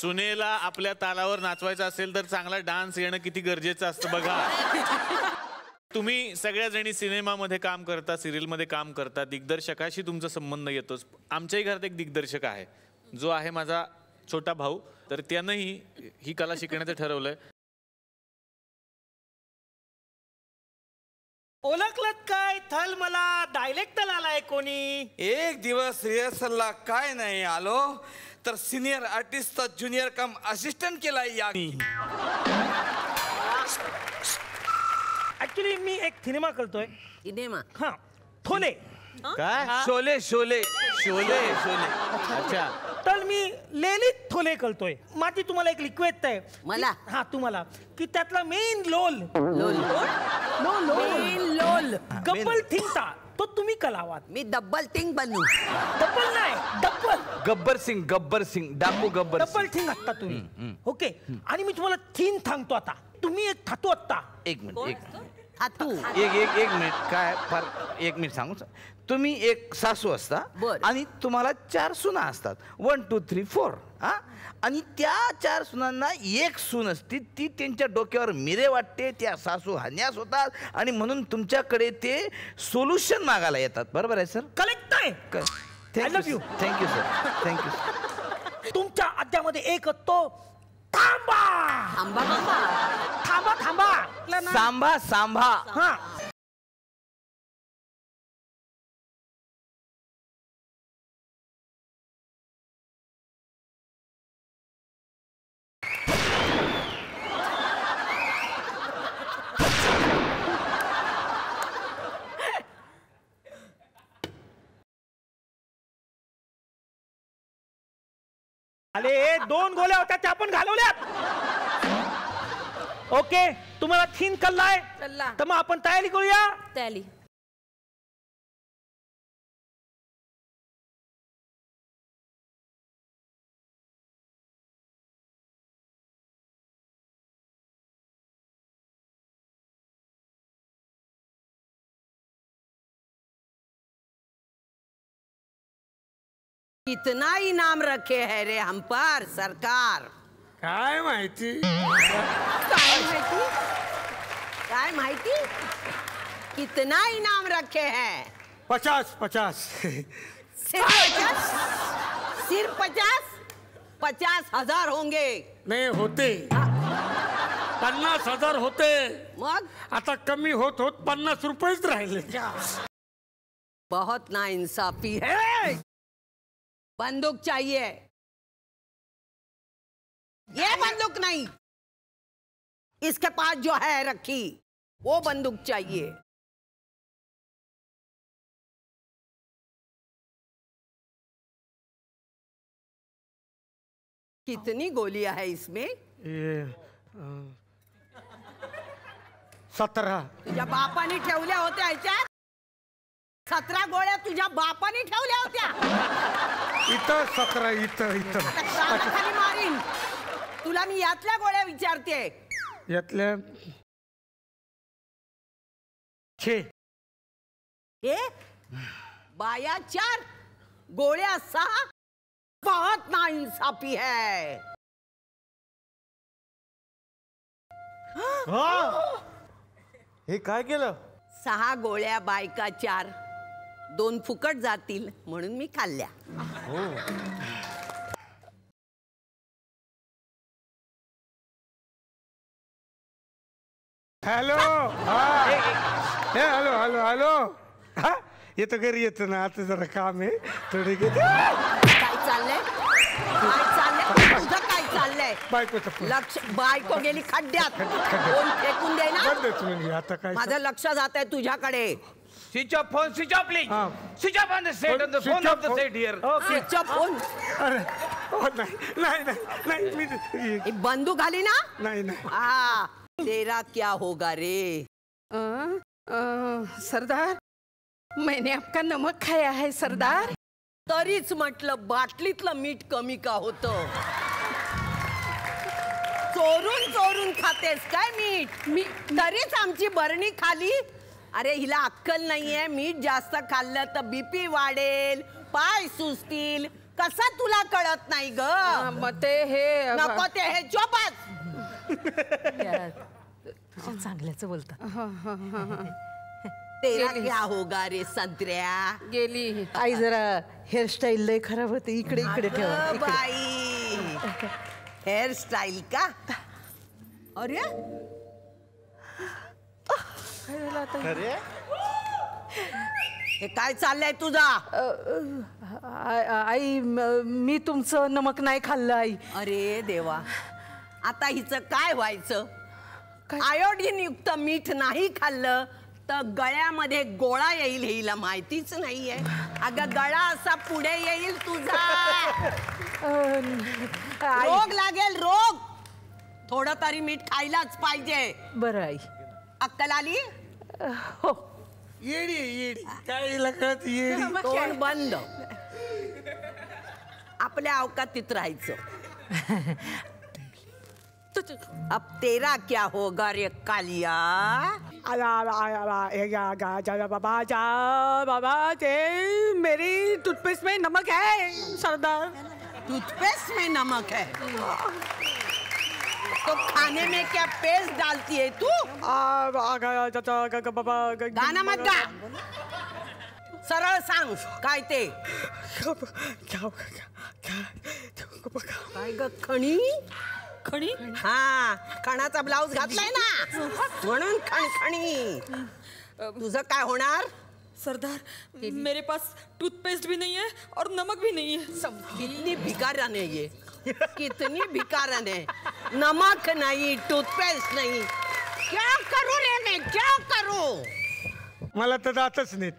सुनेला आपल्या तालावर नाचवायचं असेल तर चांगला डान्स येणं किती गरजेचं असतं बघा. तुम्ही सगळ्या जणी सिनेमामध्ये काम करता सिरियलमध्ये काम करता दिग्दर्शकाशी तुमचा संबंध येतोच. आमच्याही घरात एक दिग्दर्शक आहे. जो आहे माझा छोटा भाऊ. तर त्यानंही ही कला शिकण्याचं ठरवलंय. ओळखलत काय? थल मला. डायलेक्टर आलाय कोणी? एक दिवस रिहर्सलला काय नाही आलो. तर सिनियर आर्टिस्टचा ज्युनियर कम असिस्टंट केलाय या ऍक्च्युली मी एक सिनेमा करतोय. सिनेमा हा. थोले काय? शोले शोले शोले शोले अच्छा. बॉटल मी लेलीत थोले करतोय. माझी तुम्हाला एक रिक्वेस्ट आहे. मला? की- हा तुम्हाला. की त्यातला मेन लोल. लोल. मेन लोल. गब्बल थिंगता तो तुम्ही कलावात. मी डब्बल थिंग बनू. डब्बल नाही डब्बल गब्बर सिंग गब्बर सिंग डाकू गब्बर डब्बल थिंग आत्ता तुम्ही. ओके आणि मी तुम्हाला थीन सांगतो आता. तुम्ही एक थातो आत्ता. एक मिनिट एक हातू एक एक एक मिनिट. काय फार एक मिनिट सांगू तुम्ही एक सासू असता बरं. आणि तुम्हाला चार सुना असतात. वन टू थ्री फोर हा? आणि त्या चार सुनांना एक सून असती ती त्यांच्या डोक्यावर मिरे वाटते त्या सासू हन्यास होतात आणि म्हणून तुमच्याकडे ते सोल्युशन मागायला येतात. बरोबर आहे सर कलेक्ट आहे. Love you. Thank you sir thank you तुमच्या आद्यामध्ये एक तो थांबा. बाबा थांबा. थांबा सांभा सांभा. हा. अरे दोन गोल्या होत्या त्या पण घालवल्यात. ओके तुम्हाला थीन कल्ला. तर मग आपण तयारी करूया? त्याली कितना इनाम रखे है रे हम पर सरकार। काय माहिती? काय माहिती? काय माहिती? कितना इनाम रखे हैं। पचास पचास। सिर्फ़ पचास? सिर्फ़ पचास? पचास हज़ार होंगे। नाही होते। पन्नास हज़ार होते। मग? आता कमी होत होत पन्नास रुपयेच राहिले. बहुत नाइंसाफी है। बंदूक चाहिए। ये बंदूक नहीं। इसके पास जो है रखी वो बंदूक चाहिए। कितनी गोलियाँ है इसमें? ये, सतरा तुझ्या बापाने ठेवल्या होत्या ह्याच्यात सतरा गोळ्या तुझ्या बापाने ठेवल्या होत्या. इथं सतरा इथं इथं. मारीन. तुला मी यातल्या गोळ्या विचारते. यातल्या छे. हे? बाया चार गोळ्या सहा. बहुत नाइंसाफी है. हे काय केलं? सहा गोळ्या बायका चार. दोन फुकट जातील म्हणून मी खाल्ल्या. हॅलो! Hello hello hello! हा? येतो घरी येतो ना आता जरा काम आहे. थोडे घेते काय चाललंय? काय चाललंय? तुझं काय चाललंय? बायकोचं फोन. लक्ष बायको गेली खड्ड्यात. खड्ड्यात. कोण फेकून दे ना बंदच म्हणजे आता काय माझं लक्ष जात आहे तुझ्याकडे. Switch off phone switch off please हा. Switch off on the set on the Switch phone off off the phone. Set here switch off phone अरे हो नाही नाही नाही नाही मी ही बंदूक आली ना? नाही नाही. आ तेरा क्या होगा रे? अ, अ, सरदार मैंने आपका नमक खाया है सरदार. तरीच म्हटलं बाटलीतलं मीठ कमी का होत? चोरून चोरून खातेस काय मीठ? मी तरीच आमची बरणी खाली? अरे हिला अक्कल नाहीये. मीठ जास्त खाल्लं तर बीपी वाढेल. पाय सुचतील कसं तुला कळत नाही ग? मग ते हे नको ते हे चोपास चांगल्याच बोलता. तेरा क्या होगा रे संत्र्या? गेली. आई जरा हेअरस्टाईल लय खराब होते. इकडे इकडे ठेवा. बाई. हेअरस्टाईल का? अरे हे काय चाललंय तुझा? आ- आई म- मी तुमचं नमक नाही खाल्लं आई. अरे देवा. आता हिचं काय व्हायचं? आयोडीन युक्त मीठ नाही खाल्लं तर गळ्यामध्ये गोळा येईल हे हिला माहितीच नाहीये. अगं गळा असा पुढे येईल तुझा. आई. रोग लागेल रोग. थोडं तरी मीठ खायलाच पाहिजे. बरं आई. अक्कल आली? येडी येडी. काय येडी? तोंड बंद. आपल्या अवकातीत राहायचं. अब तेरा क्या होगा रे कालिया? बाबा जा बाबा ते मेरी टूथपेस्ट में नमक है सरदार। टूथपेस्ट में नमक है। तो खाने में क्या पेस्ट डालती है तू? गाना मत गा सरळ सांग काय ते काय ग खणी? खणी? हा खणाचा ब्लाऊज घातलाय ना? म्हणून खणखणी तुझं काय होणार? सरदार मेरे पास टूथपेस्ट भी नहीं है और नमक भी नहीं है। सब कितनी भिकारण है ये कितनी भिकारण है। नमक नहीं टूथपेस्ट नहीं। क्या करूँ मैं क्या करूँ? मला तर जातच नाहीत.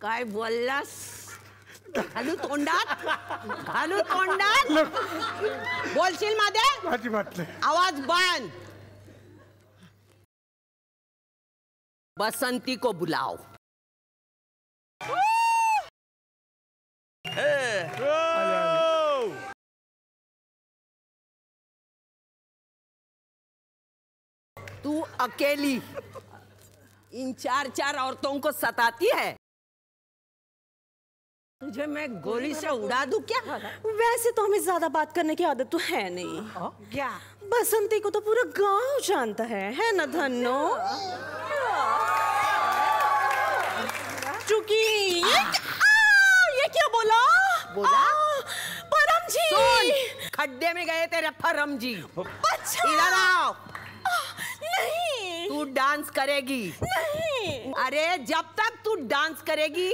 काय बोललास? घालू तोंडात? घालू तोंडात? बोलशील मध्ये अजिबात नाही. आवाज़ बंद. बसंती को बुलाओ. तू अकेली इन चार चार औरतों को सताती है? तुझे मैं गोली से उड़ा दूँ क्या? वैसे तो हमें ज़्यादा बात करने की आदत तो है नहीं। क्या? बसंती को तो पूरा गाँव जानता है है ना धन्नो? चूँकि। ये, आ, ये क्या बोला? बोला? परम जी सुन खड्डे में गए तेरे फरम जी अच्छा। इधर आओ। नहीं। तू डांस करेगी। नहीं। अरे जब तक तू डांस करेगी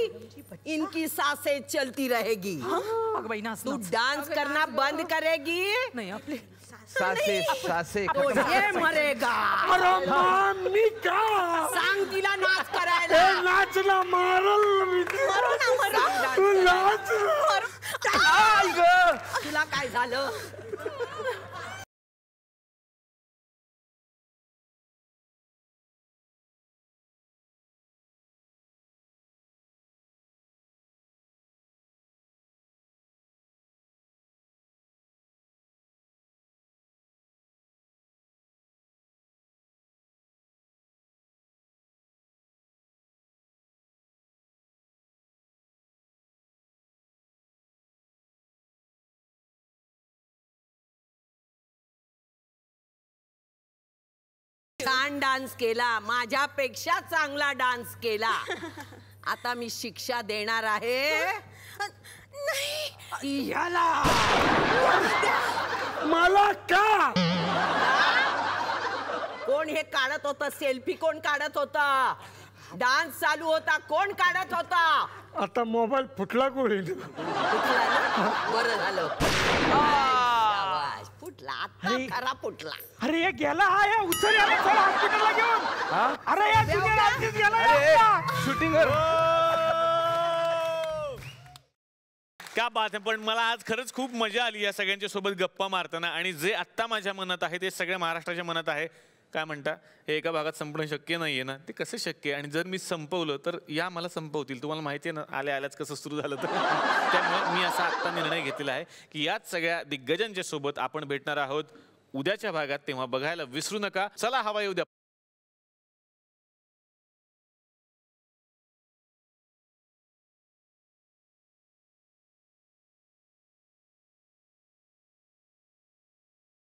इनकी साँसें चलती रहेगी। हाँ? तू डांस करना बंद करेगी। सासे सासे तो ये मरेगा. अरे मा, मी का सांग तिला नाच ए, करायला नाचला मारल मी. मरो ना, मरो. तू नाच. तुला काय झालं? छान डान्स केला माझ्यापेक्षा चांगला डान्स केला. आता मी शिक्षा देणार आहे. नहीं. याला मला का? कोण हे काढत होतं? सेल्फी कोण काढत होता? डान्स चालू होता कोण काढत होता? आता मोबाईल फुटला ना? बरं झालं. फुटला. आता अरे. खरा फुटला. अरे ये गेला हा या उचल याला चल हॉस्पिटलला घेऊन. अरे या जुन्या आजीत गेला या आपला. शूटिंग क्या बात आहे पण मला आज खरंच खूप मजा आली या सगळ्यांच्या सोबत गप्पा मारताना. आणि जे आत्ता माझ्या मनात आहे ते सगळ्या महाराष्ट्राच्या मनात आहे. काय म्हणता? हे एका भागात संपणं शक्य नाही आहे ना? ते कसं शक्य? आहे आणि जर मी संपवलं तर या मला संपवतील. तुम्हाला माहिती आहे ना आल्या आल्याच कसं सुरू झालं तर. त्यामुळे मी असा आत्ता निर्णय घेतलेला आहे की याच सगळ्या दिग्गजांच्या सोबत आपण भेटणार आहोत. उद्याच्या भागात तेव्हा बघायला विसरू नका. चला हवा येऊ द्या.